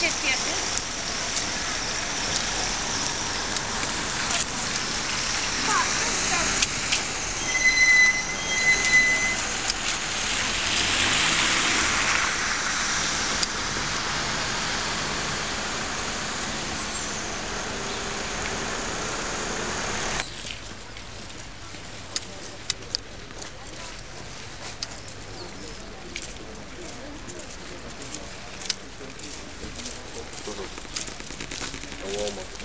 şef fiyatı? Walmart.